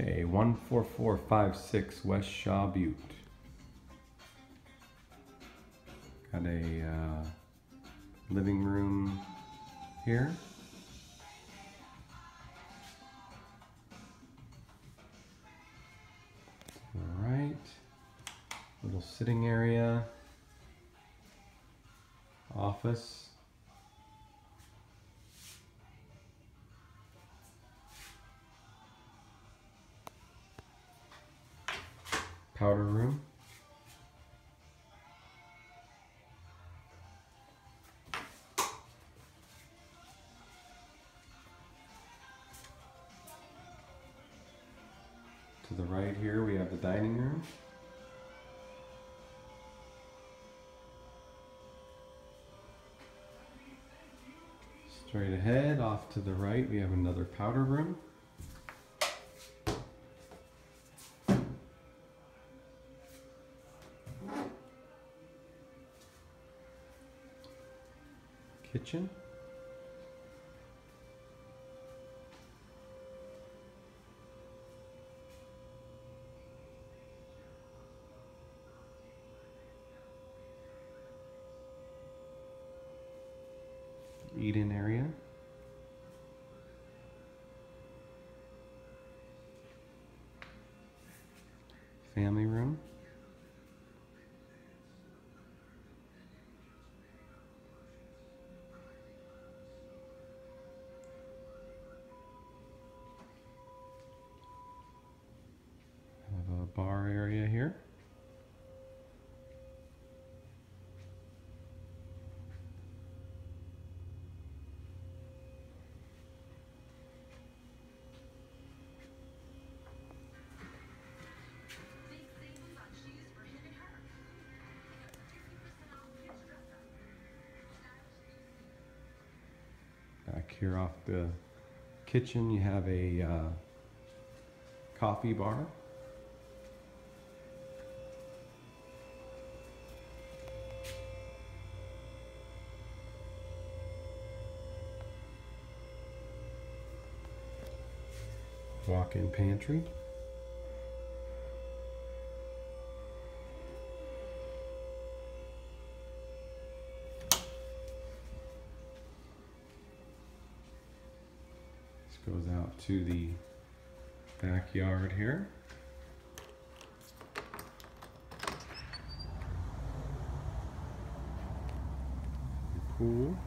Okay, 14456 West Shaw Butte. Got a uh, living room here. All right, little sitting area, office. Powder room. To the right here we have the dining room. Straight ahead, off to the right, we have another powder room. Kitchen. Eat-in area. Family room. Here off the kitchen, you have a uh, coffee bar. Walk-in pantry. Goes out to the backyard here. Your pool,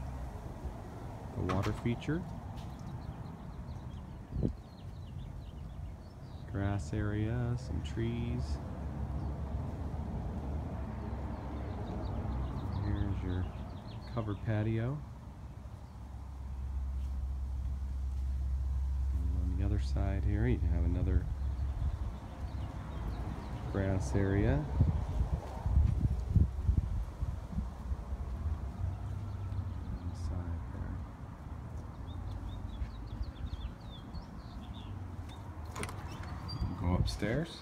the water feature. grass area, some trees. Here's your covered patio. Side here, you have another grass area. Go upstairs.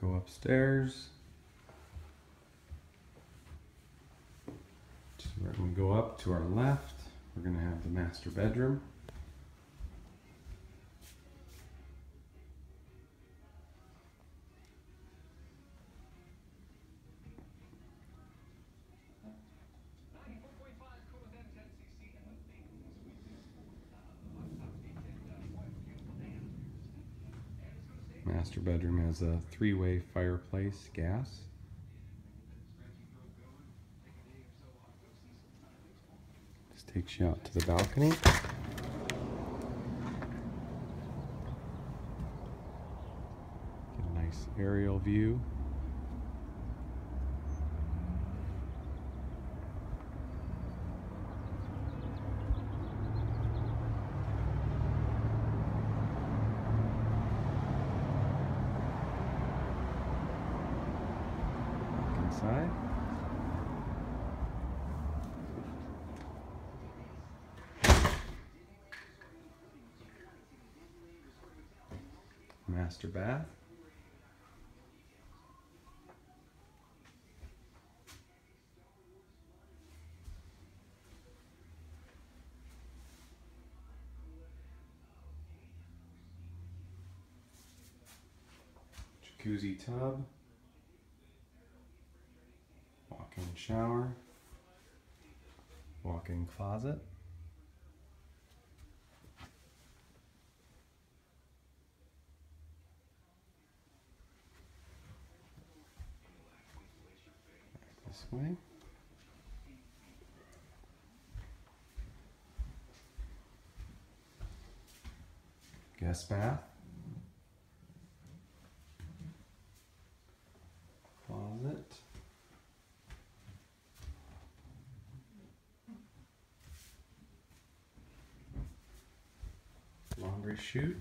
Go upstairs. We're going to go up to our left. We're going to have the master bedroom. Master bedroom has a three-way fireplace, gas. This takes you out to the balcony. Get a nice aerial view. Inside. master bath. Jacuzzi tub. Walk-in shower. Walk-in closet. This way. Guest bath. Closet. Chute.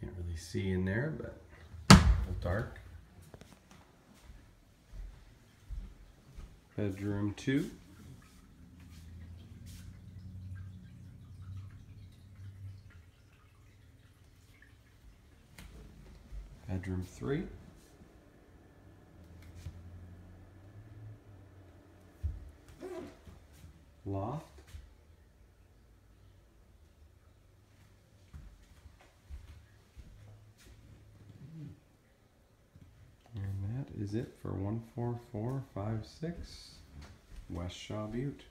Can't really see in there, but dark. Bedroom two. Bedroom three. Loft. Is it for 14456 West Shaw Butte.